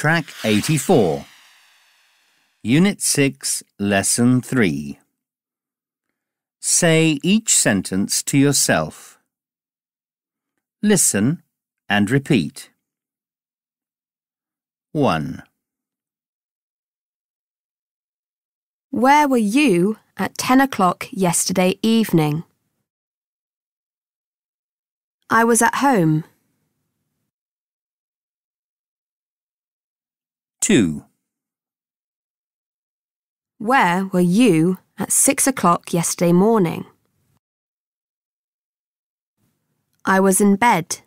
Track 84. Unit 6, Lesson 3. Say each sentence to yourself. Listen and repeat. 1. Where were you at 10 o'clock yesterday evening? I was at home. 2. Where were you at 6 o'clock yesterday morning? I was in bed.